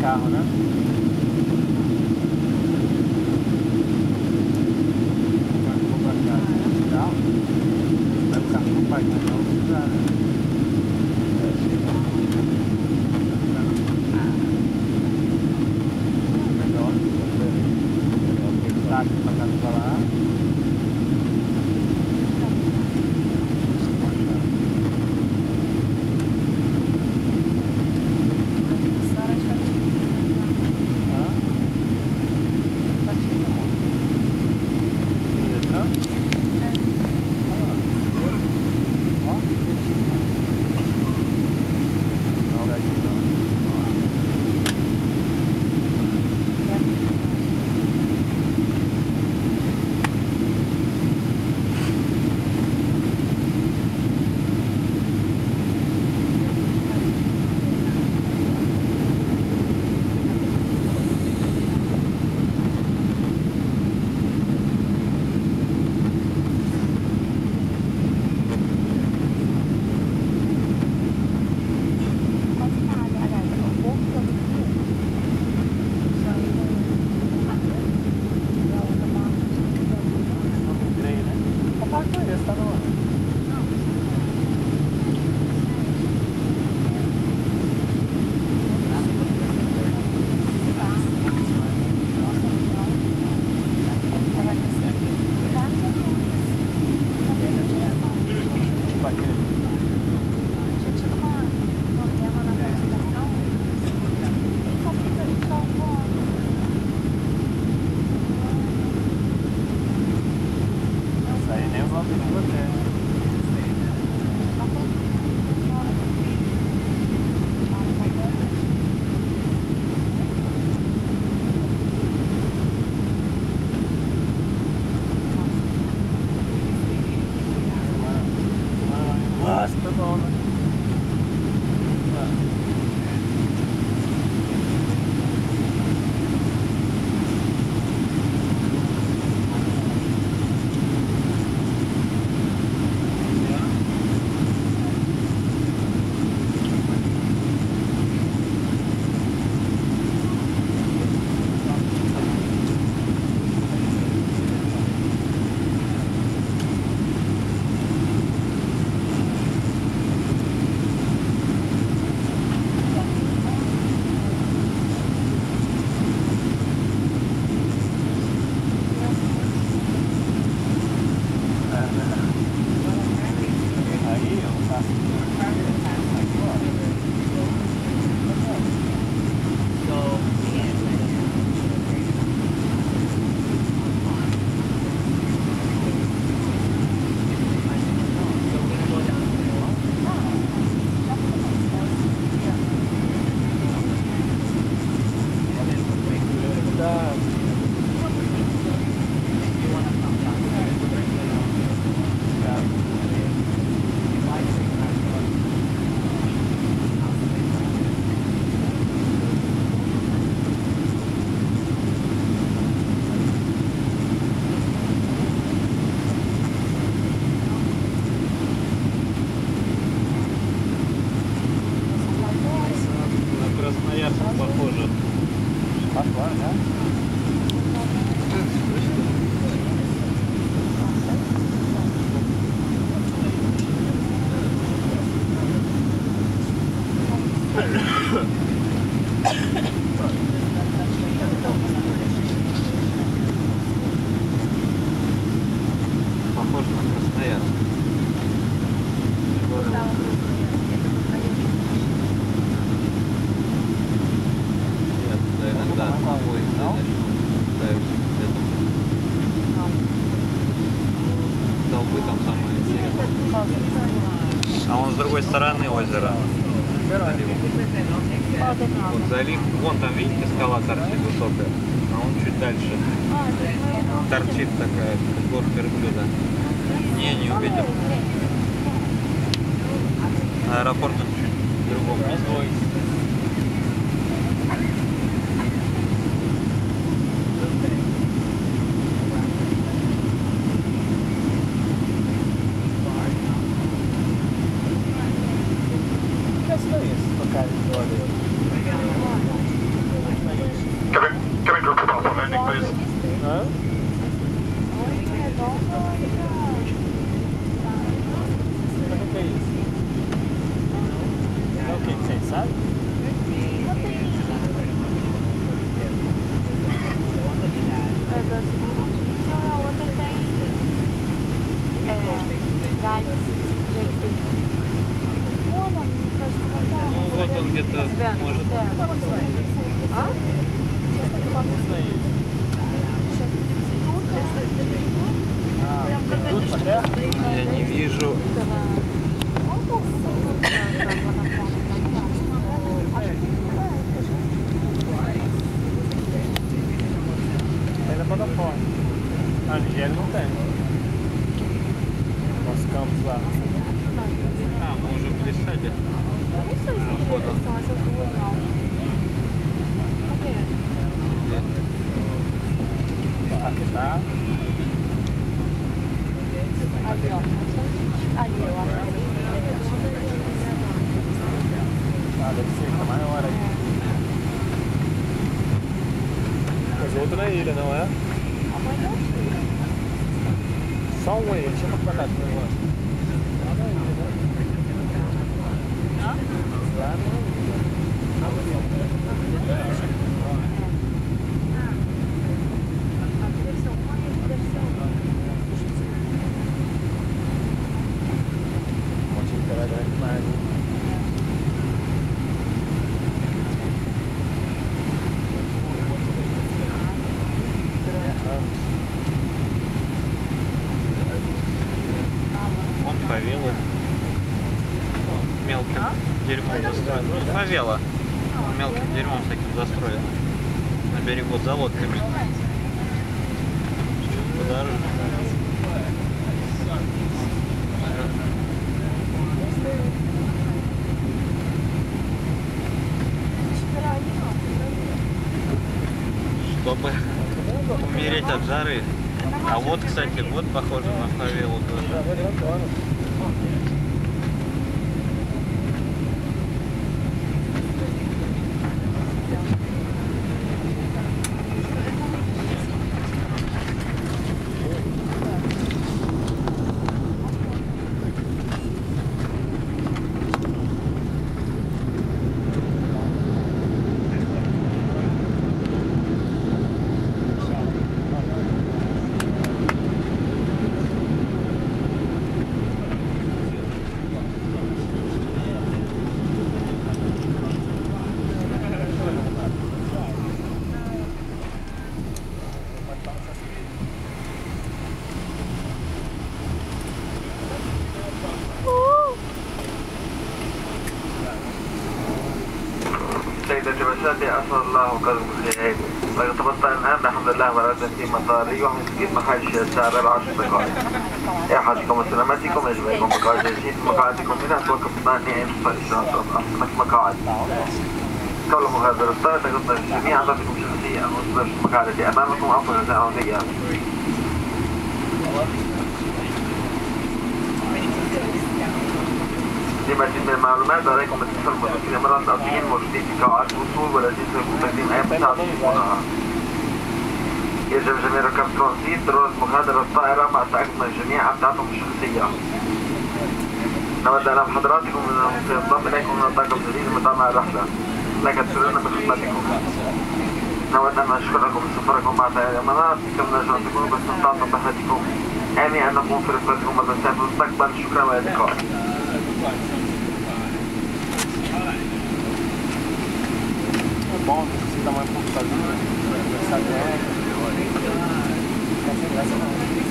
carro, né? up and look at Похоже на Красноярск. Озера. Залива. Вот залив, вон там, видите, скала торчит высокая, а он чуть дальше. Торчит такая, горка верблюда. Не, не увидел. Аэропорт он чуть в другом месте. Audio. Вижу. Só um aí, chama pra cá esse negócio. Lá né? Lá na за. Чтобы умереть от жары. А вот, кстати, вот похоже на фавелу тоже. التي بشرتي أسر الله وقدم كل عيد لقد تبطأ الآن الحمد لله ولازم في مطاري ومن سكيت مخارج الساعة 4 دقائق يحفظكم وسلامتكم يجمعكم مقاعد جيد مقاعدكم هنا توقف مانع انتصار الشرطة أصلك مقاعد. قبل مغادرة الطائرة تقدم الجميع أعطتكم شخصية. أن أصدر المقاعدة أمامكم أفضل أعطية لمزيد من المعلومات عليكم اتصال بمسؤولين مرات الأرضيين موجودين في قاعات الوصول ولا يمكنكم تقديم أي مساعدة. يجب جميع ركاب ترانزيت ضرورة مغادرة الطائرة مع التأكد من الجميع أمتعتهم الشخصية. نود أن حضراتكم أنه سينضم إليكم من الطاقم الجديد لمتابعة الرحلة. لقد سررنا بخدمتكم. نود أن نشكركم لسفركم مع طائرة منار كم نرجو أن تكونوا باستمتاع برحلتكم. آمي أن نكون في رحلتكم مرة في المستقبل. شكرا وإلى اللقاء. bom, não precisa mais computador, não precisa é. não tem graça não.